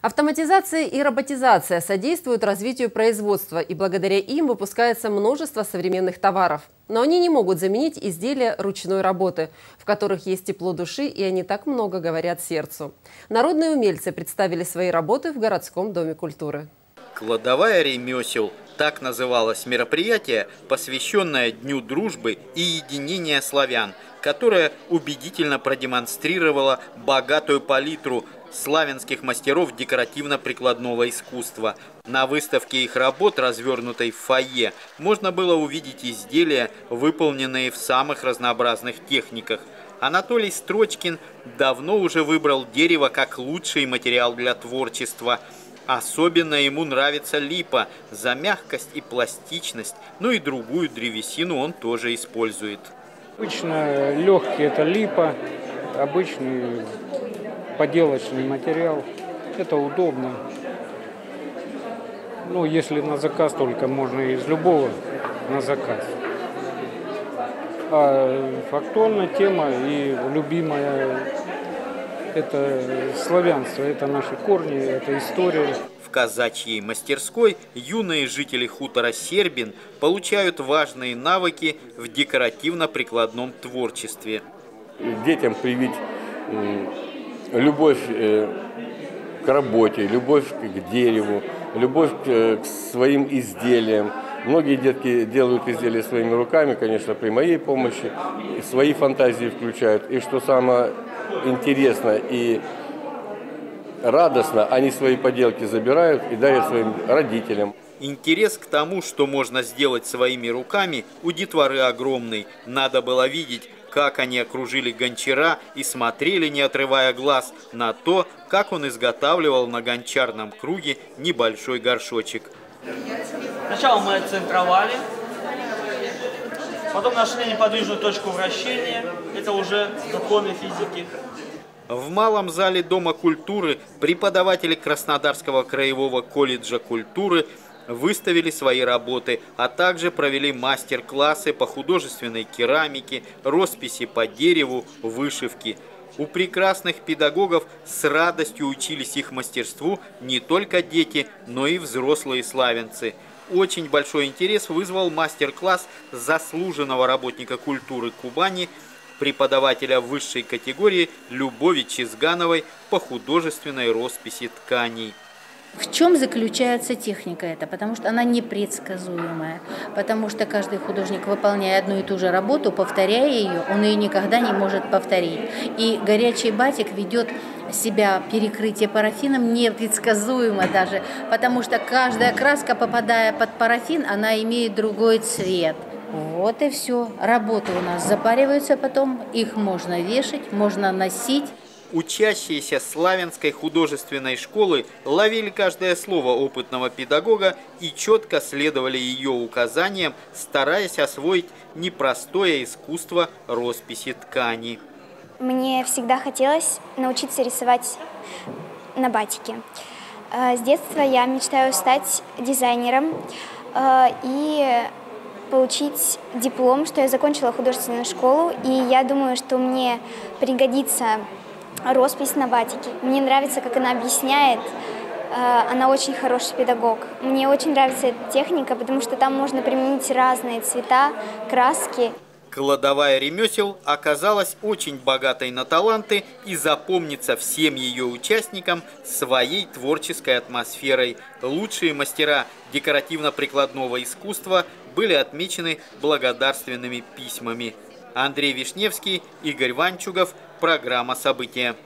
Автоматизация и роботизация содействуют развитию производства, и благодаря им выпускается множество современных товаров. Но они не могут заменить изделия ручной работы, в которых есть тепло души, и они так много говорят сердцу. Народные умельцы представили свои работы в городском доме культуры. Кладовая ремесел – так называлось мероприятие, посвященное Дню дружбы и единения славян, которое убедительно продемонстрировало богатую палитру славянских мастеров декоративно-прикладного искусства. На выставке их работ, развернутой в фойе, можно было увидеть изделия, выполненные в самых разнообразных техниках. Анатолий Строчкин давно уже выбрал дерево как лучший материал для творчества. Особенно ему нравится липа за мягкость и пластичность, ну и другую древесину он тоже использует. Обычно легкий это липа, обычный поделочный материал. Это удобно. Ну, если на заказ только, можно из любого на заказ. А актуальная тема и любимая – это славянство, это наши корни, это история. В казачьей мастерской юные жители хутора Сербин получают важные навыки в декоративно-прикладном творчестве. Детям привить любовь э, к работе, любовь к дереву, любовь к своим изделиям. Многие детки делают изделия своими руками, конечно, при моей помощи, свои фантазии включают. И что самое интересное и радостно, они свои поделки забирают и дарят своим родителям. Интерес к тому, что можно сделать своими руками, у детворы огромный. Надо было видеть, как они окружили гончара и смотрели, не отрывая глаз, на то, как он изготавливал на гончарном круге небольшой горшочек. Сначала мы центровали, потом нашли неподвижную точку вращения, это уже законы физики. В малом зале Дома культуры преподаватели Краснодарского краевого колледжа культуры – выставили свои работы, а также провели мастер-классы по художественной керамике, росписи по дереву, вышивке. У прекрасных педагогов с радостью учились их мастерству не только дети, но и взрослые славянцы. Очень большой интерес вызвал мастер-класс заслуженного работника культуры Кубани, преподавателя высшей категории Любови Чизгановой по художественной росписи тканей. В чем заключается техника эта? Потому что она непредсказуемая. Потому что каждый художник, выполняя одну и ту же работу, повторяя ее, он ее никогда не может повторить. И горячий батик ведет себя перекрытие парафином непредсказуемо даже, потому что каждая краска, попадая под парафин, она имеет другой цвет. Вот и все. Работы у нас запариваются потом, их можно вешать, можно носить. Учащиеся Славянской художественной школы ловили каждое слово опытного педагога и четко следовали ее указаниям, стараясь освоить непростое искусство росписи ткани. Мне всегда хотелось научиться рисовать на батике. Э, с детства я мечтаю стать дизайнером э, и получить диплом, что я закончила художественную школу, и я думаю, что мне пригодится роспись на батике. Мне нравится, как она объясняет. Э, она очень хороший педагог. Мне очень нравится эта техника, потому что там можно применить разные цвета, краски. Кладовая ремесел оказалась очень богатой на таланты и запомнится всем ее участникам своей творческой атмосферой. Лучшие мастера декоративно-прикладного искусства были отмечены благодарственными письмами. Андрей Вишневский, Игорь Ванчугов – Программа «События».